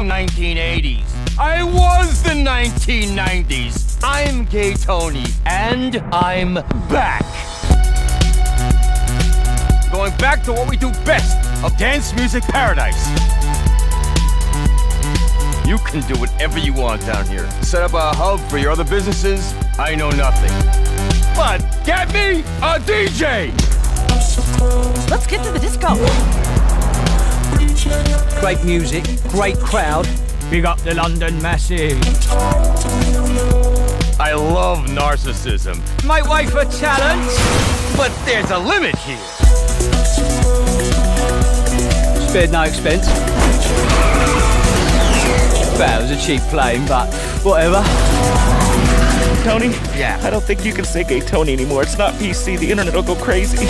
the 1980s. I was the 1990s. I'm Gay Tony, and I'm back. Going back to what we do best of dance music paradise. You can do whatever you want down here. Set up a hub for your other businesses. I know nothing. But get me a DJ! Let's get to the disco. Great music, great crowd. Big up the London Massive. I love narcissism, Make way for talent. but there's a limit here. Spared no expense. Well, it was a cheap plane, but whatever. Tony? Yeah. I don't think you can say gay Tony anymore. It's not PC. The internet will go crazy.